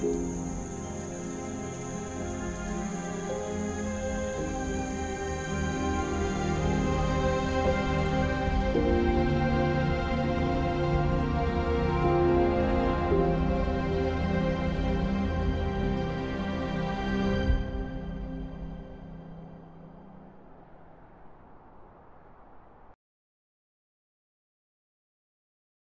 Bye.